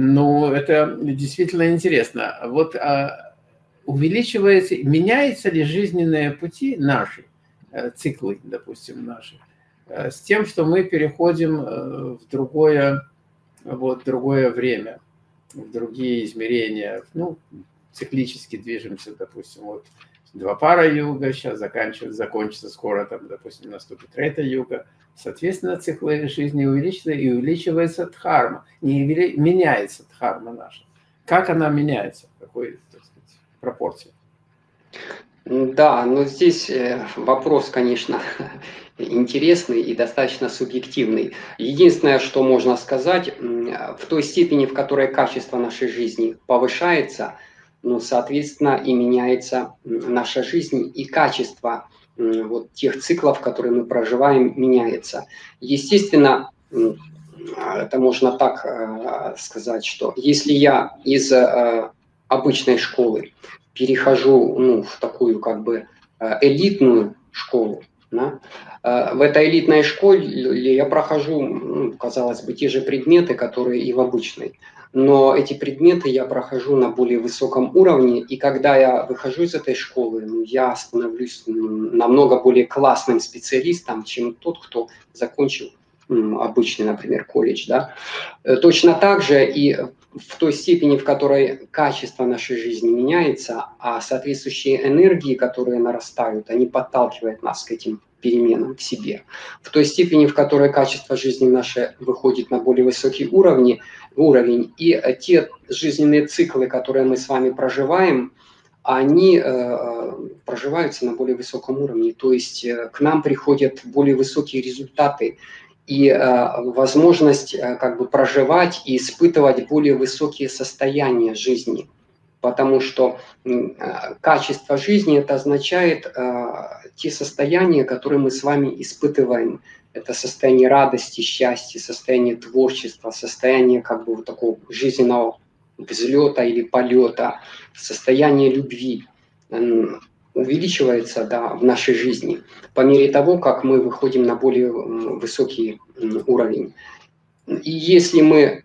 Ну, это действительно интересно. Вот а, увеличивается, меняются ли жизненные пути наши, э, циклы, допустим, наши, э, с тем, что мы переходим э, в другое, вот, другое время, в другие измерения, ну, циклически движемся, допустим, вот два пара юга, сейчас заканчивается, закончится скоро, там, допустим, наступит третья юга. Соответственно, циклы жизни увеличиваются и увеличивается дхарма, не меняется дхарма наша. Как она меняется, в какой так сказать, пропорции? Да, но здесь э, вопрос, конечно, интересный и достаточно субъективный. Единственное, что можно сказать, в той степени, в которой качество нашей жизни повышается – ну, соответственно, и меняется наша жизнь, и качество вот тех циклов, которые мы проживаем, меняется. Естественно, это можно так э, сказать, что если я из э, обычной школы перехожу ну, в такую как бы э, элитную школу, да, в этой элитной школе я прохожу, ну, казалось бы, те же предметы, которые и в обычной но эти предметы я прохожу на более высоком уровне, и когда я выхожу из этой школы, ну, я становлюсь намного более классным специалистом, чем тот, кто закончил обычный, например, колледж. Да? Э, точно так же и в той степени, в которой качество нашей жизни меняется, а соответствующие энергии, которые нарастают, они подталкивают нас к этим переменам к себе. В той степени, в которой качество жизни наше выходит на более высокий уровень, уровень и те жизненные циклы, которые мы с вами проживаем, они э, проживаются на более высоком уровне. То есть э, к нам приходят более высокие результаты и э, возможность э, как бы проживать и испытывать более высокие состояния жизни. Потому что э, качество жизни это означает э, те состояния, которые мы с вами испытываем это состояние радости, счастья, состояние творчества, состояние как бы вот такого жизненного взлета или полета, состояние любви увеличивается да, в нашей жизни по мере того, как мы выходим на более высокий уровень. И если мы,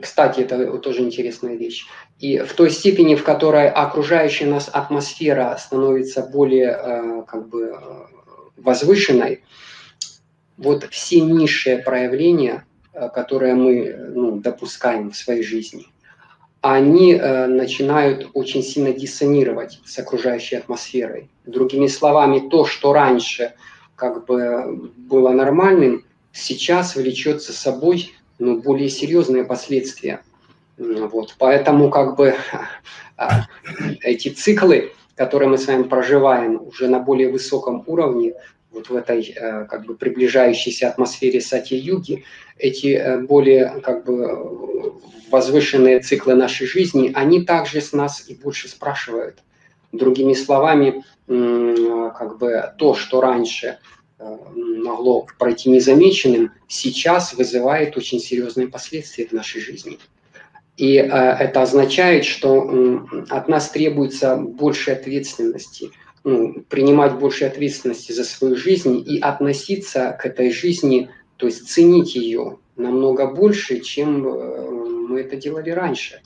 кстати, это тоже интересная вещь, и в той степени, в которой окружающая нас атмосфера становится более э, как бы э, возвышенной, вот все низшие проявления, э, которые мы ну, допускаем в своей жизни, они э, начинают очень сильно диссонировать с окружающей атмосферой. Другими словами, то, что раньше как бы было нормальным, сейчас влечет за собой ну, более серьезные последствия. Вот. Поэтому как бы эти циклы, которые мы с вами проживаем уже на более высоком уровне, вот в этой э, как бы приближающейся атмосфере сати-юги, эти э, более как бы возвышенные циклы нашей жизни, они также с нас и больше спрашивают. Другими словами, как бы то, что раньше э, могло пройти незамеченным, сейчас вызывает очень серьезные последствия в нашей жизни. И это означает, что от нас требуется больше ответственности – ну, принимать больше ответственности за свою жизнь и относиться к этой жизни, то есть ценить ее намного больше, чем э, мы это делали раньше.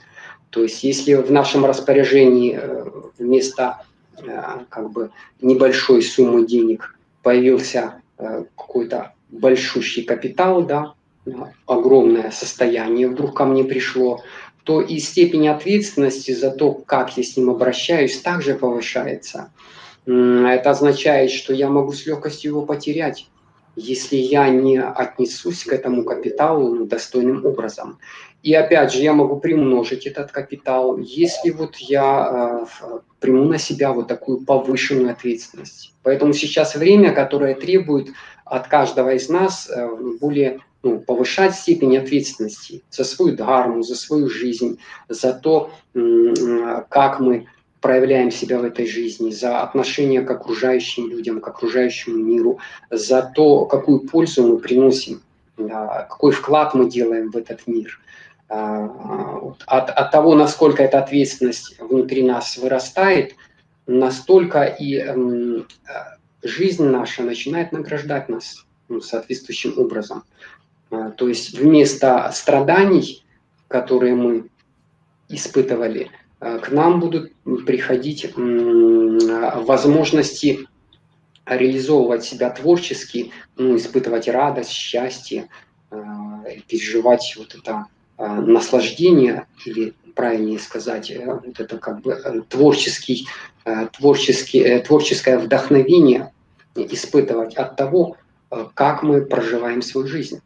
То есть если в нашем распоряжении э, вместо э, как бы небольшой суммы денег появился какой-то большущий капитал, да, огромное состояние вдруг ко мне пришло, то и степень ответственности за то, как я с ним обращаюсь, также повышается. Это означает, что я могу с легкостью его потерять, если я не отнесусь к этому капиталу достойным образом. И опять же, я могу примножить этот капитал, если вот я э, приму на себя вот такую повышенную ответственность. Поэтому сейчас время, которое требует от каждого из нас э, более ну, повышать степень ответственности за свою дхарму, за свою жизнь, за то, как мы проявляем себя в этой жизни, за отношение к окружающим людям, к окружающему миру, за то, какую пользу мы приносим, какой вклад мы делаем в этот мир. А, от, от того, насколько эта ответственность внутри нас вырастает, настолько и эм, жизнь наша начинает награждать нас ну, соответствующим образом. А, то есть вместо страданий которые мы испытывали, к нам будут приходить возможности реализовывать себя творчески, ну, испытывать радость, счастье, переживать вот это наслаждение или правильнее сказать, э, вот это как бы э, творческий, э, творческий, творческое вдохновение испытывать от того, как мы проживаем свою жизнь.